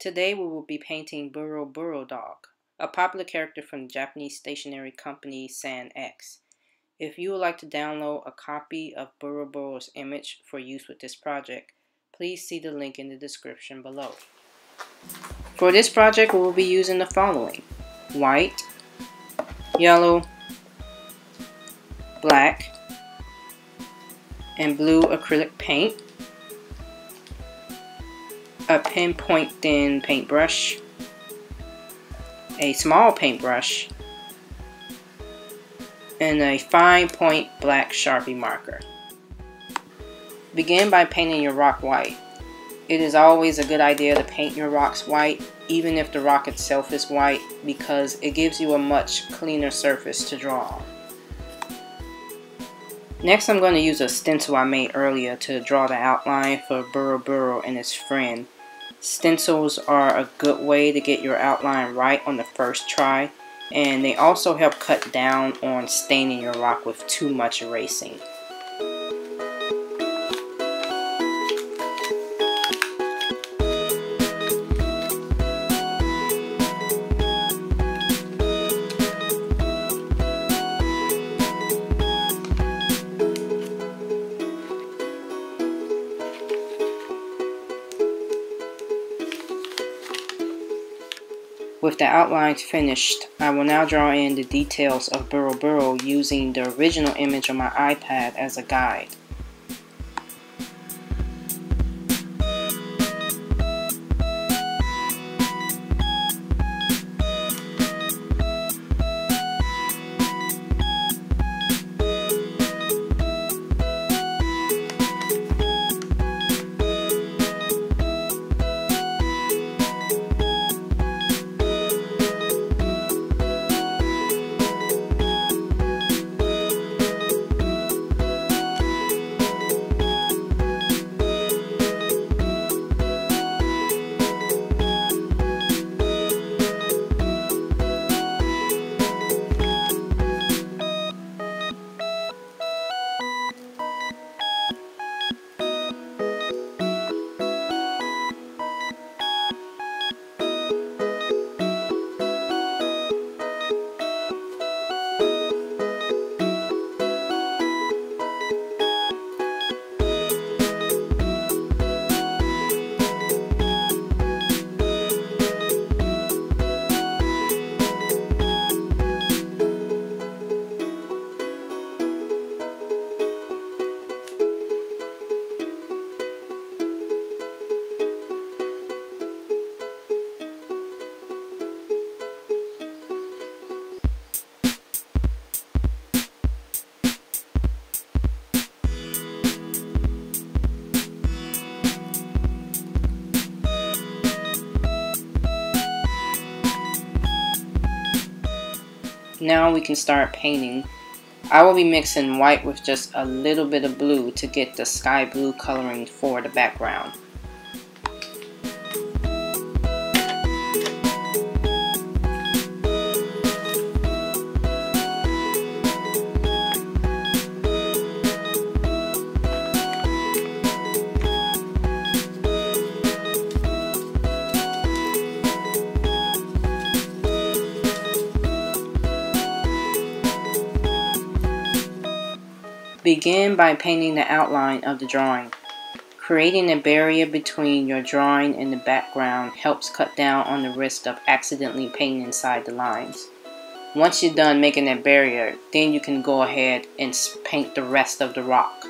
Today we will be painting Buru Buru Dog, a popular character from the Japanese stationery company San-X. If you would like to download a copy of Buru Buru's image for use with this project, please see the link in the description below. For this project we will be using the following. White, yellow, black, and blue acrylic paint, a pinpoint thin paintbrush, a small paintbrush, and a fine point black Sharpie marker. Begin by painting your rock white. It is always a good idea to paint your rocks white, even if the rock itself is white, because it gives you a much cleaner surface to draw on. Next I'm going to use a stencil I made earlier to draw the outline for Buru Buru and his friend. Stencils are a good way to get your outline right on the first try and they also help cut down on staining your rock with too much erasing. With the outlines finished, I will now draw in the details of Buru Buru using the original image on my iPad as a guide. Now we can start painting. I will be mixing white with just a little bit of blue to get the sky blue coloring for the background. Begin by painting the outline of the drawing. Creating a barrier between your drawing and the background helps cut down on the risk of accidentally painting inside the lines. Once you're done making that barrier, then you can go ahead and paint the rest of the rock.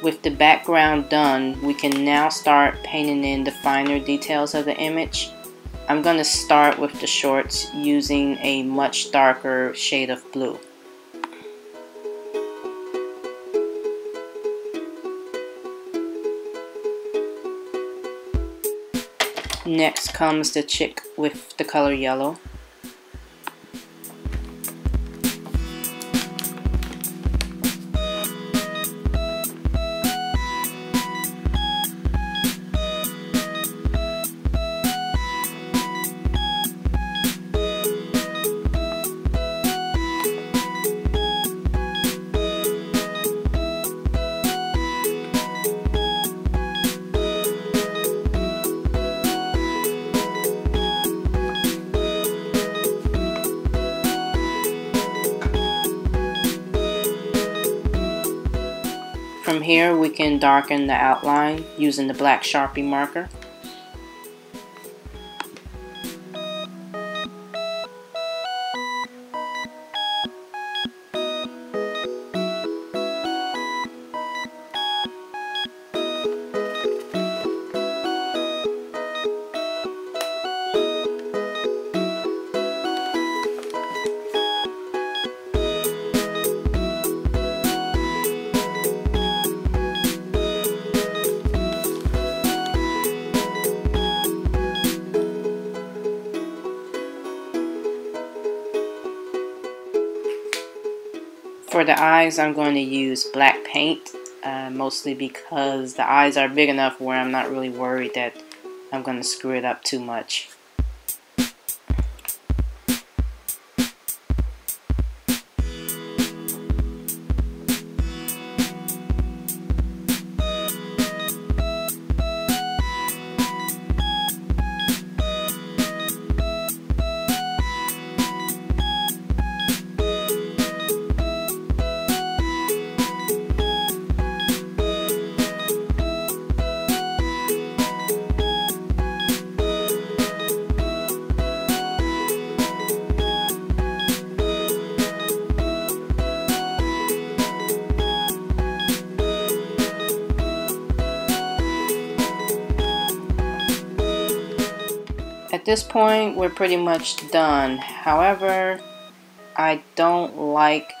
With the background done, we can now start painting in the finer details of the image. I'm going to start with the shorts using a much darker shade of blue. Next comes the chick with the color yellow. Here we can darken the outline using the black Sharpie marker. For the eyes, I'm going to use black paint, uh, mostly because the eyes are big enough where I'm not really worried that I'm going to screw it up too much. At this point, we're pretty much done. However, I don't like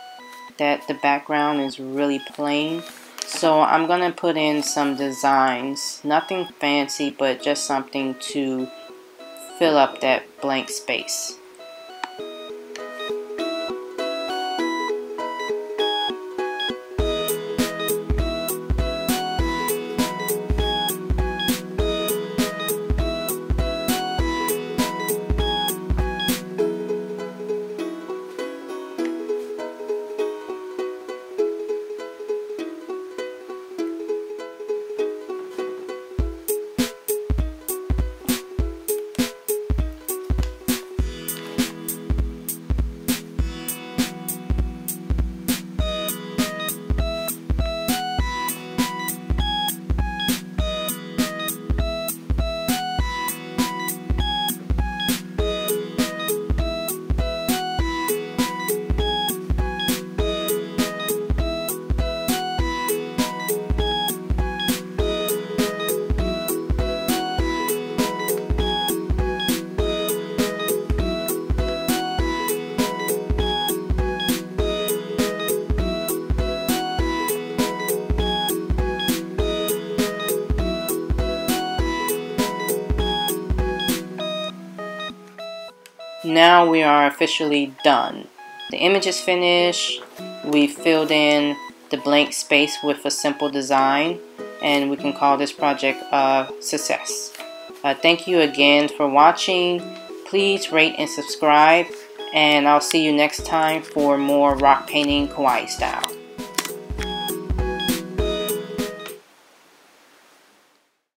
that the background is really plain. So I'm going to put in some designs. Nothing fancy, but just something to fill up that blank space. Now we are officially done. The image is finished. We filled in the blank space with a simple design and we can call this project a success. Uh, thank you again for watching. Please rate and subscribe and I'll see you next time for more rock painting kawaii style.